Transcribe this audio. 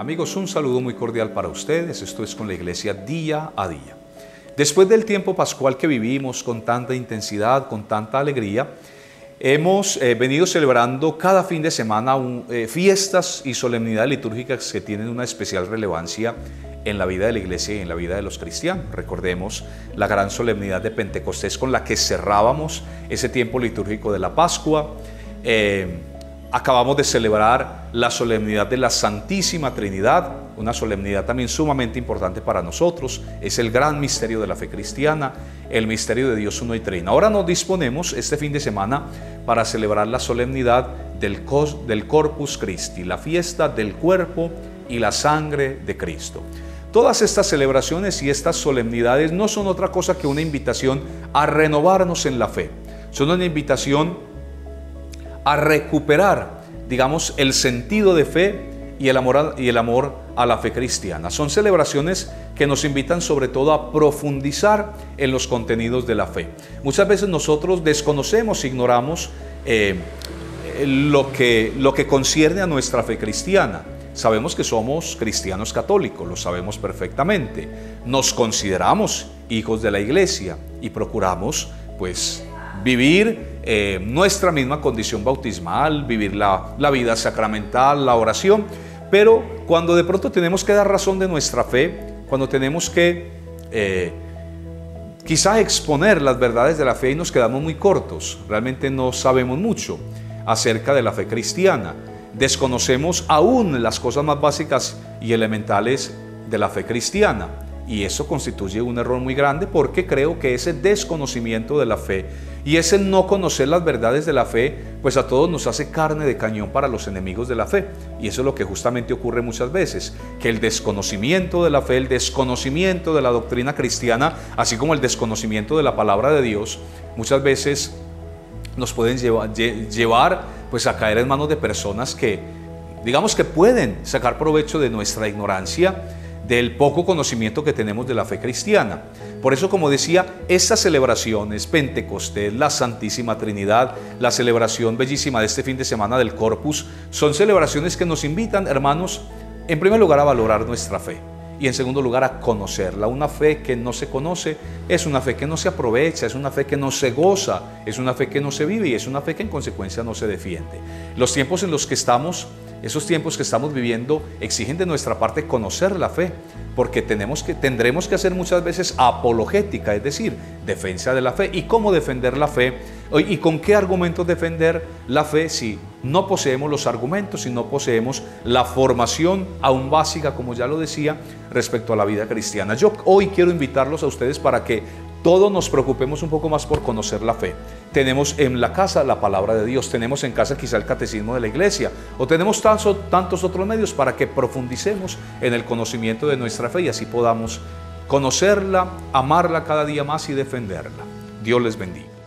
Amigos, un saludo muy cordial para ustedes. Esto es con la iglesia día a día. Después del tiempo pascual que vivimos con tanta intensidad, con tanta alegría, hemos eh, venido celebrando cada fin de semana eh, fiestas y solemnidades litúrgicas que tienen una especial relevancia en la vida de la iglesia y en la vida de los cristianos. Recordemos la gran solemnidad de Pentecostés con la que cerrábamos ese tiempo litúrgico de la Pascua. Eh, acabamos de celebrar la solemnidad de la Santísima Trinidad, una solemnidad también sumamente importante para nosotros. Es el gran misterio de la fe cristiana, el misterio de Dios uno y trino. Ahora nos disponemos este fin de semana para celebrar la solemnidad del, Corpus Christi, la fiesta del cuerpo y la sangre de Cristo. Todas estas celebraciones y estas solemnidades no son otra cosa que una invitación a renovarnos en la fe. Son una invitación a recuperar, digamos, el sentido de fe y el amor y el amor a la fe cristiana. Son celebraciones que nos invitan sobre todo a profundizar en los contenidos de la fe. Muchas veces nosotros desconocemos, ignoramos eh, lo, que, lo que concierne a nuestra fe cristiana. Sabemos que somos cristianos católicos, lo sabemos perfectamente. Nos consideramos hijos de la iglesia y procuramos pues vivir eh, nuestra misma condición bautismal, vivir la, vida sacramental, la oración, pero cuando de pronto tenemos que dar razón de nuestra fe, cuando tenemos que eh, quizá exponer las verdades de la fe y nos quedamos muy cortos, realmente no sabemos mucho acerca de la fe cristiana, desconocemos aún las cosas más básicas y elementales de la fe cristiana. Y eso constituye un error muy grande porque creo que ese desconocimiento de la fe y ese no conocer las verdades de la fe, pues a todos nos hace carne de cañón para los enemigos de la fe. Y eso es lo que justamente ocurre muchas veces, que el desconocimiento de la fe, el desconocimiento de la doctrina cristiana, así como el desconocimiento de la palabra de Dios, muchas veces nos pueden llevar, pues a caer en manos de personas que digamos que pueden sacar provecho de nuestra ignorancia del poco conocimiento que tenemos de la fe cristiana. Por eso, como decía, estas celebraciones, Pentecostés, la Santísima Trinidad, la celebración bellísima de este fin de semana del Corpus, son celebraciones que nos invitan, hermanos, en primer lugar a valorar nuestra fe y en segundo lugar a conocerla. Una fe que no se conoce es una fe que no se aprovecha, es una fe que no se goza, es una fe que no se vive y es una fe que en consecuencia no se defiende. Los tiempos en los que estamos esos tiempos que estamos viviendo exigen de nuestra parte conocer la fe, porque tenemos que, tendremos que hacer muchas veces apologética, es decir, defensa de la fe. ¿Y cómo defender la fe? ¿Y con qué argumentos defender la fe si no poseemos los argumentos, si no poseemos la formación aún básica, como ya lo decía, respecto a la vida cristiana? Yo hoy quiero invitarlos a ustedes para que todos nos preocupemos un poco más por conocer la fe. Tenemos en la casa la palabra de Dios, tenemos en casa quizá el catecismo de la iglesia o tenemos tantos, otros medios para que profundicemos en el conocimiento de nuestra fe y así podamos conocerla, amarla cada día más y defenderla. Dios les bendiga.